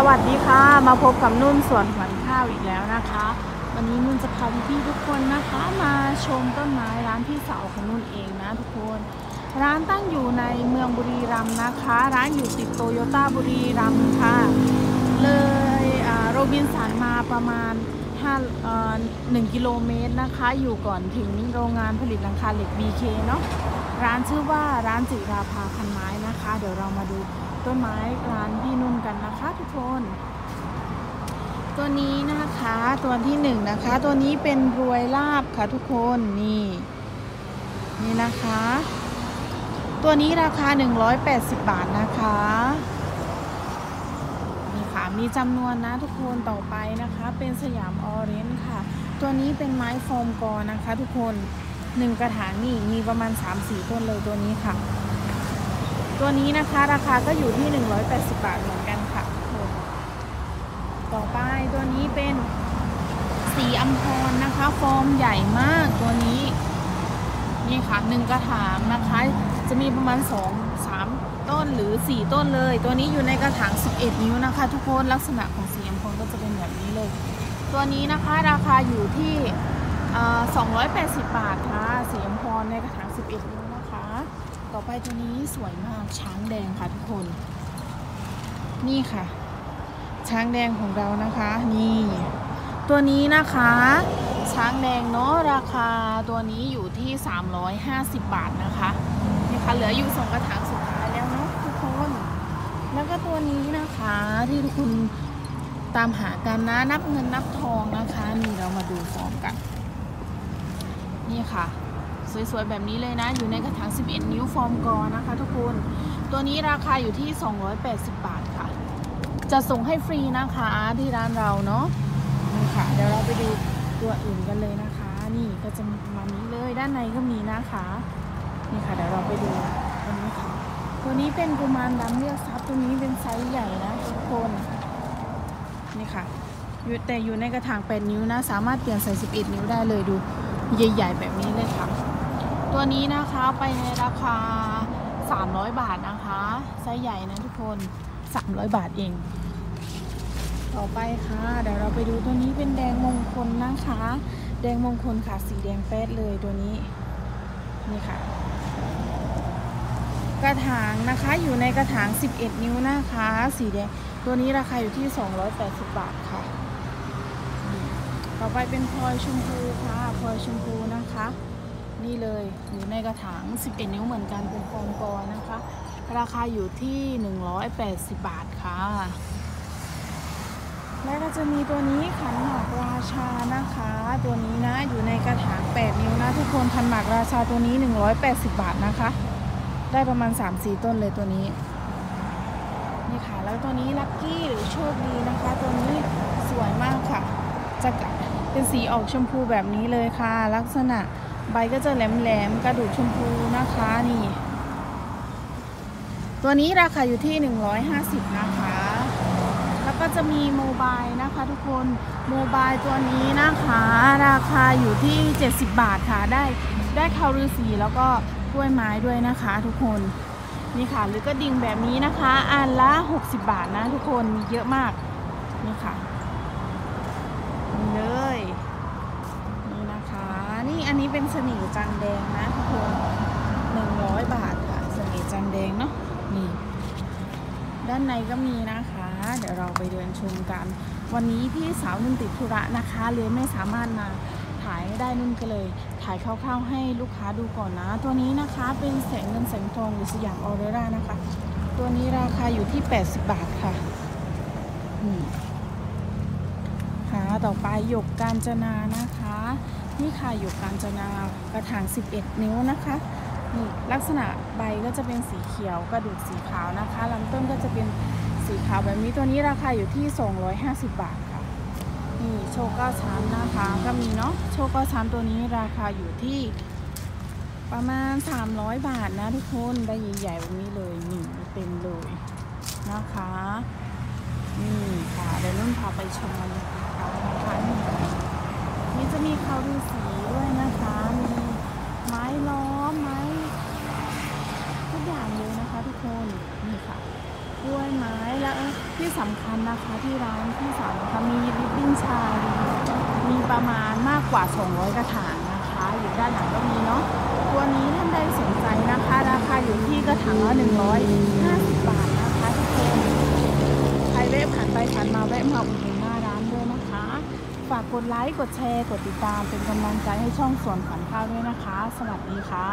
สวัสดีค่ะ มาพบกับนุ่นสวนขวัญข้าวอีกแล้วนะคะ วันนี้นุ่นจะพาพี่ทุกคนนะคะ มาชมต้นไม้ร้านพี่สาวของนุ่นเองนะทุกคน ร้านตั้งอยู่ในเมืองบุรีรัมย์นะคะ ร้านอยู่ติดโตโยต้าบุรีรัมย์ค่ะ เลยโรบินสันมาประมาณ5เอ่อ1กิโลเมตรนะคะ อยู่ก่อนถึงโรงงานผลิตหลังคาเหล็ก BK เนาะ ร้านชื่อว่าร้านจิราภาพันไม้นะคะ เดี๋ยวเรามาดูต้นไม้ร้านพี่นุ่นกันนะคะทุกคน ตัวนี้นะคะตัวที่หนึ่งนะคะ ตัวนี้เป็นรวยลาบค่ะทุกคนนี่ นี่นะคะ ตัวนี้ราคา 180 บาทนะคะนี่ค่ะมีจำนวนนะทุกคนต่อไปนะคะ เป็นสยามออเรนจ์ค่ะ ตัวนี้เป็นไม้โฟมกอนะคะ ทุกคน หนึ่งกระถางนี่มีประมาณ 3-4 ต้นเลยตัวนี้ค่ะ ตัวนี้นะคะราคาก็อยู่ที่ 180 บาทเหมือนกันค่ะ ต่อไปตัวนี้เป็นสีอัมพรนะคะ ฟอร์มใหญ่มากตัวนี้นี่ค่ะหนึ่งกระถางนะคะ จะมีประมาณ 2 3 ต้นหรือ 4 ต้นเลย ตัวนี้อยู่ในกระถาง 11 นิ้วนะคะ ทุกคนลักษณะของสีอัมพรก็จะเป็นแบบนี้เลย ตัวนี้นะคะราคาอยู่ที่ 280 บาทค่ะสีอมพรในกระถาง 11 นิ้วนะคะ ต่อไปตัวนี้สวยมากช้างแดงค่ะทุกคน นี่ค่ะ ช้างแดงของเรานะคะ นี่ ตัวนี้นะคะ ช้างแดงเนาะราคาตัวนี้อยู่ที่ 350 บาทนะคะนี่ค่ะเหลืออยู่สองกระถางสุดท้ายแล้วเนาะทุกคน แล้วก็ตัวนี้นะคะที่ทุกคนตามหากันนะนับเงินนับทองนะคะ นี่เรามาดูฟอร์มกัน นี่ค่ะ สวยๆ แบบนี้เลยนะ อยู่ในกระถาง 11 นิ้วฟอร์มกอนะคะ ทุกคน ตัวนี้ราคาอยู่ที่ 280 บาทค่ะ จะส่งให้ฟรีนะคะที่ร้านเราเนาะนี่ค่ะ เดี๋ยวเราไปดูตัวอื่นกันเลยนะคะ นี่ก็จะมานี้เลยด้านในก็มีนะคะ นี่ค่ะ เดี๋ยวเราไปดูตัวนี้ค่ะ ตัวนี้เป็นกุมารดำเรียกทรัพย์ตัวนี้เป็นไซส์ใหญ่นะทุกคน นี่ค่ะอยู่แต่อยู่ในกระถาง 8 นิ้วนะ สามารถเปลี่ยนใส่ 11 นิ้วได้เลยดู ใหญ่ๆแบบนี้เลยค่ะ ตัวนี้นะคะไปในราคา 300 บาทนะคะไซส์ใหญ่นะทุกคน 300 บาทเอง ต่อไปค่ะ เดี๋ยวเราไปดูตัวนี้เป็นแดงมงคลนะคะ แดงมงคลค่ะ สีแดงแป๊ดเลยตัวนี้ นี่ค่ะ กระถางนะคะอยู่ในกระถาง 11 นิ้วนะคะ สีแดง ตัวนี้ราคาอยู่ที่ 280 บาทค่ะ ต่อไปเป็นพลอยชมพูค่ะพลอยชมพูนะคะ นี่เลยอยู่ในกระถาง 11 นิ้วเหมือนกันเป็นฟอร์มกอนะคะ ราคาอยู่ที่ 180 บาทค่ะ แล้วก็จะมีตัวนี้ขันหมากราชานะคะ ตัวนี้นะอยู่ในกระถาง 8 นิ้วนะทุกคนขันหมากราชาตัวนี้ 180 บาทนะคะ ได้ประมาณ 3-4 ต้นเลยตัวนี้นี่ค่ะแล้วตัวนี้ลัคกี้หรือโชคดีนะคะ ตัวนี้สวยมากค่ะ จะเป็นสีออกชมพูแบบนี้เลยค่ะ ลักษณะใบก็จะแหลมๆกระดูกชมพูนะคะนี่ ตัวนี้ราคาอยู่ที่ 150 นะคะ แล้วก็จะมีโมบายนะคะทุกคนโมบายตัวนี้นะคะ ราคาอยู่ที่ 70 บาทค่ะได้ได้คารูสีแล้วก็กล้วยไม้ด้วยนะคะทุกคนนี่ค่ะหรือก็ดิ่งแบบนี้นะคะอันละ 60 บาทนะทุกคนมีเยอะมากนี่ค่ะ เลย นี่นะคะ นี่อันนี้เป็นสนิจันแดงนะทุกคน100บาทค่ะสนิจันแดงเนาะนี่ด้านในก็มีนะคะ เดี๋ยวเราไปเดินชมกัน วันนี้พี่สาวนุ่นติดธุระนะคะเลยไม่สามารถมาถ่ายได้นุ่นก็เลย ถ่ายคร่าวๆให้ลูกค้าดูก่อนนะ ตัวนี้นะคะเป็นแสงเงินแสงทองหรือสยามออเรรานะคะ ตัวนี้ราคาอยู่ที่ 80 บาทค่ะอืม ค่ะต่อไปหยกกาญจนานะคะ นี่ค่ะหยกกาญจนากระถาง 11 นิ้วนะคะนี่ลักษณะใบก็จะเป็นสีเขียวกระดูกสีขาวนะคะลำต้นก็จะเป็นสีขาวแบบนี้ตัวนี้ราคาอยู่ที่ 250 บาทค่ะนี่โชก้าชั้นนะคะก็มีเนาะโชก้าชั้นตัวนี้ราคาอยู่ที่ประมาณ 300 บาทนะทุกคนได้ใหญ่ๆแบบนี้เลยนี่เต็มเลยนะคะนี่ ค่ะ เดี๋ยวนุ่นพาไปชมมันนะคะนะคะนี่จะมีเขาดูสีด้วยนะคะ มีไม้ล้อมไม้ทุกอย่างเลยนะคะทุกคนนี่ค่ะกล้วยไม้แล้วที่สำคัญนะคะที่ร้านที่สามนะคะมีริบบิ้นชามีประมาณมากกว่า 200 กระถางนะคะ อยู่ด้านหลังก็มีเนาะตัวนี้ท่านใดสนใจนะคะ ราคาอยู่ที่กระถางละ150 บาทนะคะทุกคนใครแวะผ่านไปผ่าน มาแวะมาอุดหนุนหน้าร้านด้วยนะคะ ฝากกดไลค์ กดแชร์ กดติดตามเป็นกำลังใจให้ช่องสวนขวัญข้าวด้วยนะคะ สวัสดีค่ะ